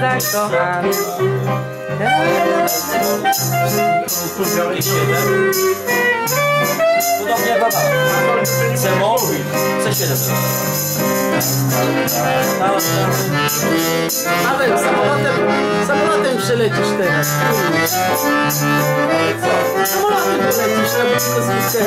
zakochany. Uwielbiamy się, tak? Podobnie baba. Chcemy mówić. Chcę się Ale samolotem, samolotem przylecisz teraz. Samolotem polecisz